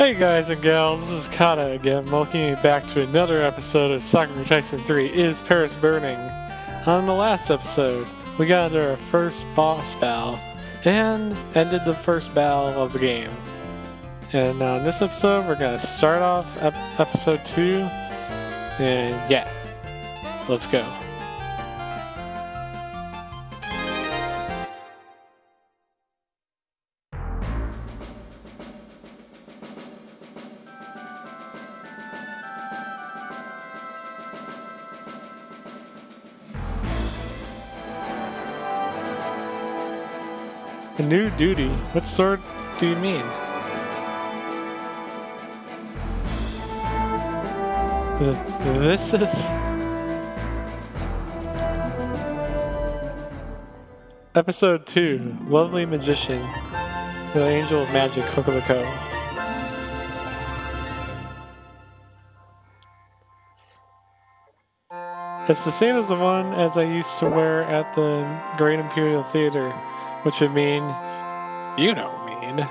Hey guys and gals, this is Kata again, welcoming you back to another episode of Sakura Taisen 3 Is Paris Burning? On the last episode, we got into our first boss battle and ended the first battle of the game. And on this episode, we're going to start off ep- episode 2, and yeah, let's go. A new duty? What sort do you mean? Th- This is. Episode 2 Lovely Magician, The Angel of Magic, Coquelicot. It's the same as the one as I used to wear at the Great Imperial Theater, which would mean. You know mean.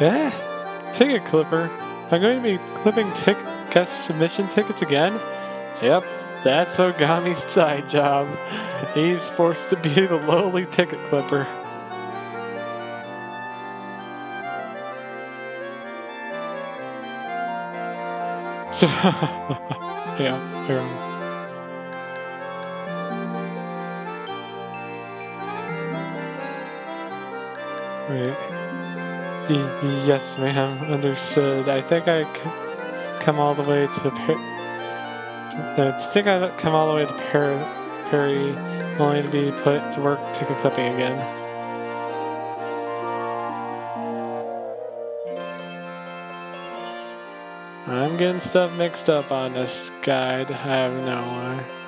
Eh? Ticket clipper? I'm going to be clipping tick guest submission tickets again? Yep, that's Ogami's side job. He's forced to be the lowly ticket clipper. yeah, here. Yes, ma'am. Understood. I think I come all the way to Par- I think I come all the way to Par- Perry, only to be put to work ticket clipping again. I'm getting stuff mixed up on this guide. I have no why.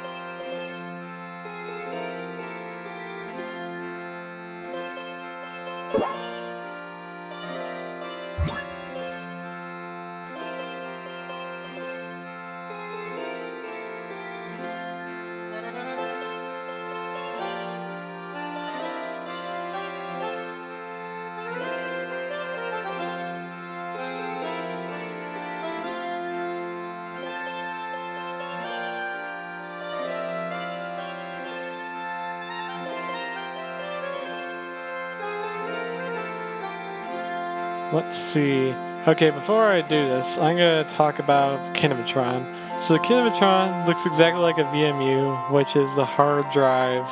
Let's see. Okay, before I do this, I'm going to talk about Kinematron. So the Kinematron looks exactly like a VMU, which is the hard drive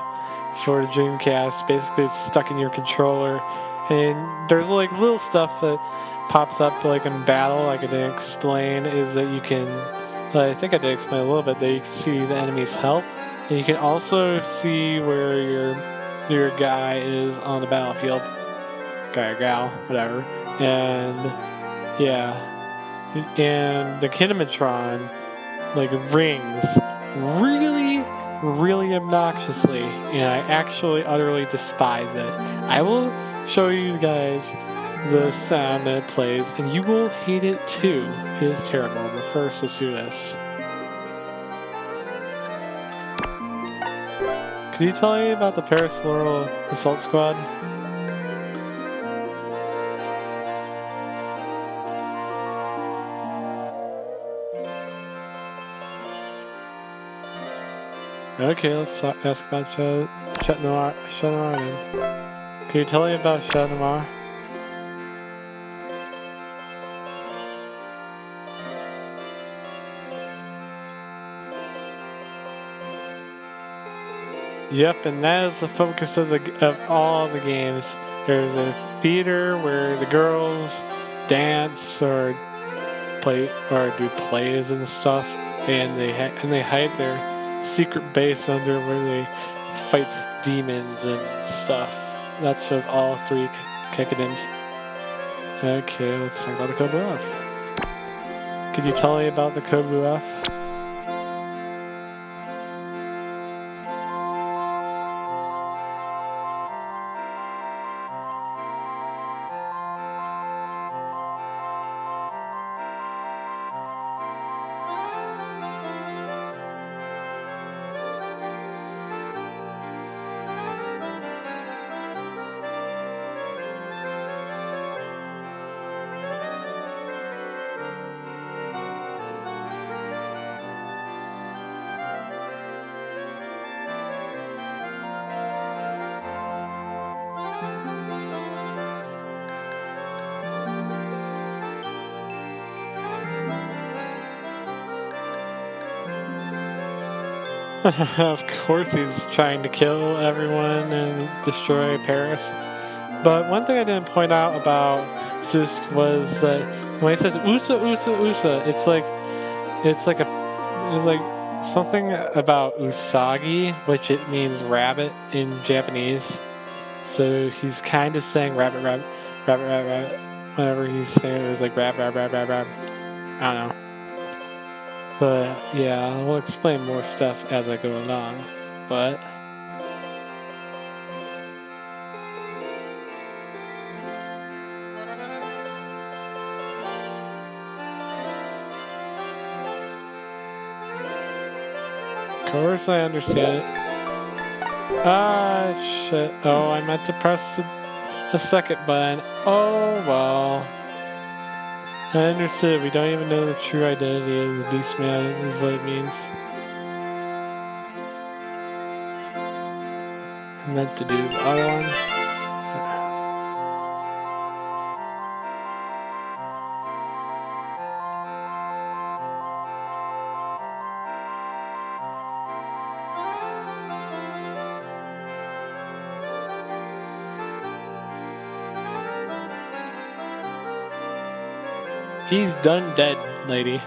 for the Dreamcast. Basically, it's stuck in your controller. And there's like little stuff that pops up like in battle, like I didn't explain, is that you can, uh, I think I did explain a little bit, that you can see the enemy's health. And you can also see where your your guy is on the battlefield. Guy or gal, whatever and yeah, and the Kinematron like rings really, really obnoxiously, and I actually utterly despise it. I will show you guys the sound that it plays, and you will hate it too. It is terrible. But first, let's do this. Could you tell me about the Paris Floral Assault Squad? Okay, let's talk, ask about Chat Noir, then. Can you tell me about Noir? Yep, and that is the focus of the of all the games. There's a theater where the girls dance or play or do plays and stuff, and they and they hide their secret base under where they fight demons and stuff. That's what all three Kagekidans. Okay, let's talk about the Blue F. Could you tell me about the Code Blue of course, he's trying to kill everyone and destroy Paris. But one thing I didn't point out about Susk was that when he says "usa usa usa," it's like it's like a it's like something about usagi, which it means rabbit in Japanese. So he's kind of saying rabbit, rabbit, rabbit, rabbit, rabbit. Whenever he's saying it, it's like rabbit, rabbit, rabbit, rabbit. I don't know. But yeah, we'll explain more stuff as I go along. But Of course I understand it. Ah, shit. Oh, I meant to press the, the second button. Oh, well. I understood. We don't even know the true identity of the Beast Man, is what it means. I meant to do the other one. He's done dead, lady.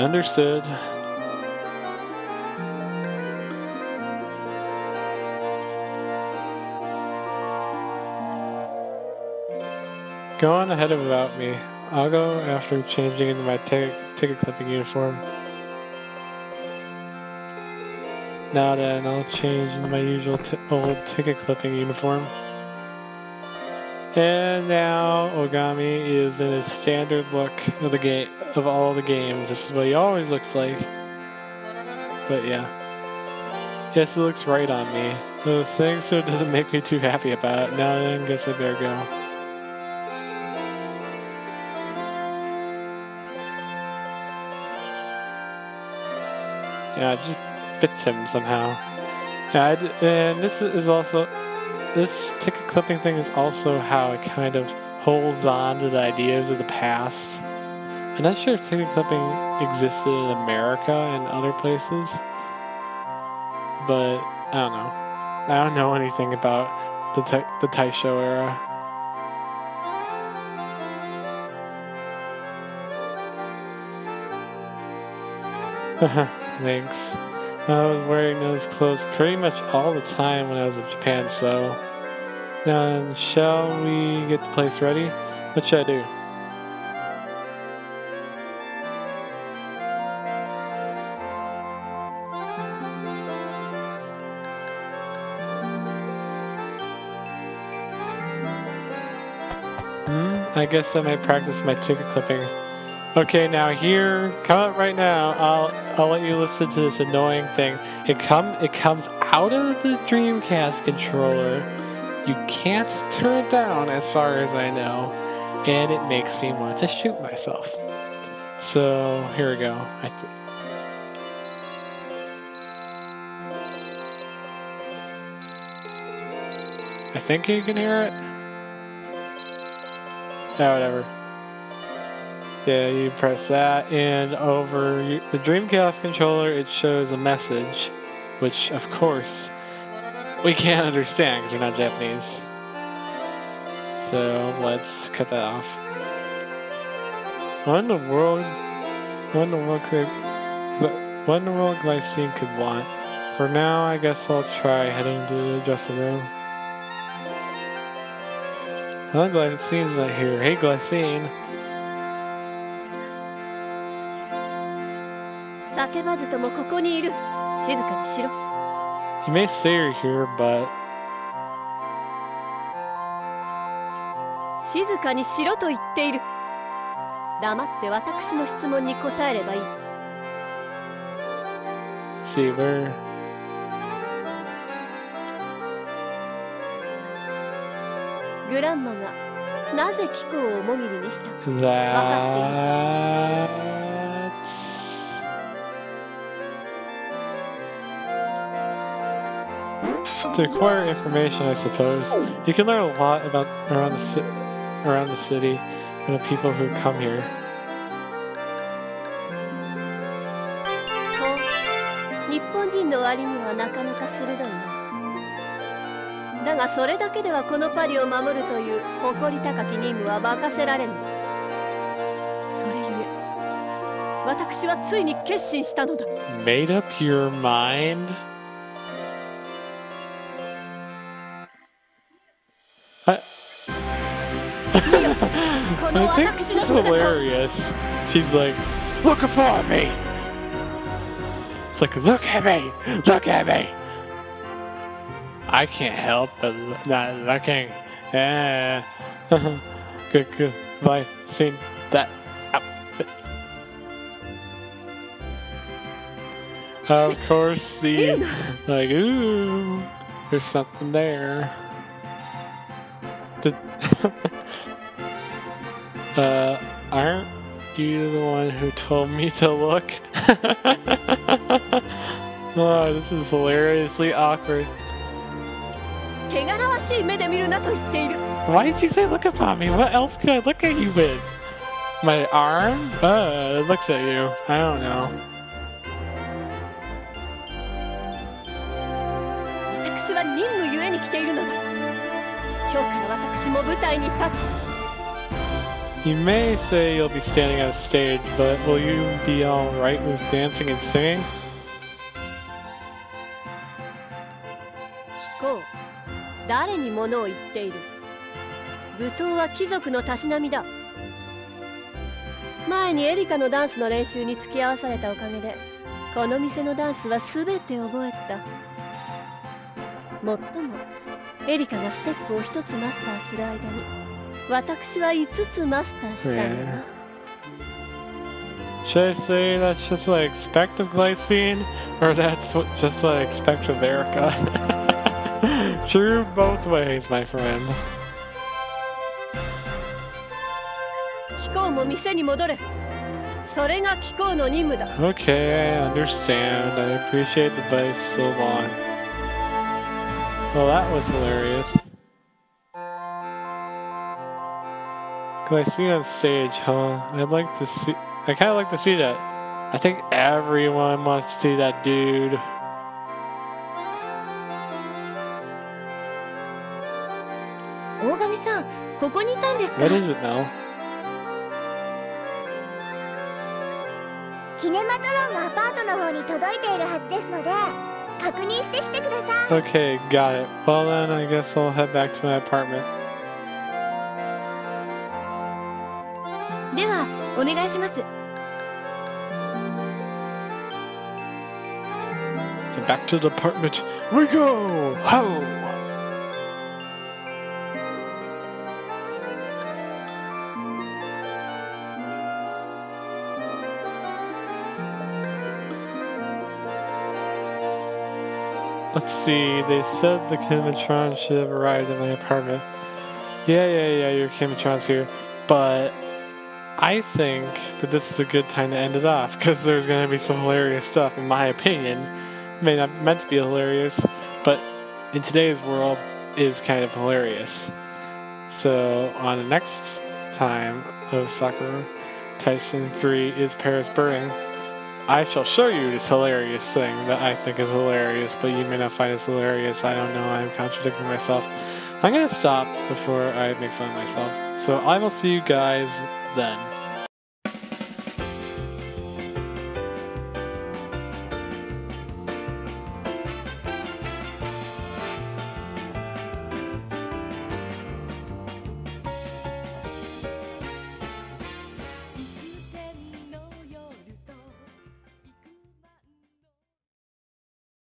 Understood. Go on ahead of about me. I'll go after changing into my ticket, ticket clipping uniform. Now then, I'll change into my usual old ticket clipping uniform. And now Ogami is in his standard look of the game of all the games. This is what he always looks like. But yeah. Yes, it looks right on me. The thing so it doesn't make me too happy about it. Now then, guess I better go. Yeah, it just fits him somehow. Yeah, and this is also this ticket clipping thing is also how it kind of holds on to the ideas of the past. I'm not sure if ticket clipping existed in America and other places, but I don't know. I don't know anything about the the Taisho era. Thanks. I was wearing those clothes pretty much all the time when I was in Japan, so. Now, shall we get the place ready? What should I do? Hmm, I guess I might practice my ticket clipping. Okay, now here, come right now. I'll I'll let you listen to this annoying thing. It come it comes out of the Dreamcast controller. You can't turn it down, as far as I know, and it makes me want to shoot myself. So here we go. I th- I think you can hear it. Yeah, whatever. Yeah, you press that, and over the Dreamcast controller, it shows a message, which, of course, we can't understand because we're not Japanese. So let's cut that off. What in the world? What in the world could? What in the world Glycine could want? For now, I guess I'll try heading to the dressing room. Well, Glycine's not here. Hey, Glycine. You may say you're here, but 静かにしろと言っている黙って私の質問に答えればいい See where グランマがなぜキコをおもぎりにしたか That's to acquire information, I suppose. You can learn a lot about around the ci- around the city and the people who come here. Made up your mind? I think this is hilarious. She's like, look upon me! It's like, look at me! Look at me! I can't help but not looking. Yeah. good, good. My seen that outfit. Of course, the like, ooh, there's something there. The Uh, aren't you the one who told me to look? oh, this is hilariously awkward. Why did you say look upon me? What else could I look at you with? My arm? Uh, it looks at you. I don't know. I'm here for the mission. Today, I'm going to the stage. You may say you'll be standing on a stage, but will you be alright with dancing and singing? 聞こう誰に物を言っている?舞踏は貴族のたしなみだ.前にエリカのダンスの練習に付き合わされたおかげでこの店のダンスは全て覚えた.もっともエリカがステップを一つマスターする間に私は5つマスターしたのな Should I say that's just what I expect of Glycine, or that's what, just what I expect of Erica? True both ways, my friend. 貴公も店に戻れそれが貴公の任務だ Okay, I understand. I appreciate the advice so long. Well, that was hilarious. I see on stage, huh? I'd like to see. I kind of like to see that. I think everyone wants to see that dude. What is it now? Okay, got it. Well then, I guess I'll head back to my apartment. お願いします。Back to the apartment we go! Let's see, they said the Kinematron should have arrived at my apartment. Yeah, yeah, yeah, your Kinematron's here. But I think that this is a good time to end it off because there's going to be some hilarious stuff, in my opinion. May not meant to be hilarious, but in today's world is kind of hilarious. So on the next time of Sakura Taisen 3 is Paris Burning, I shall show you this hilarious thing that I think is hilarious, but you may not find it hilarious. I don't know. I'm contradicting myself. I'm going to stop before I make fun of myself. So I will see you guys then.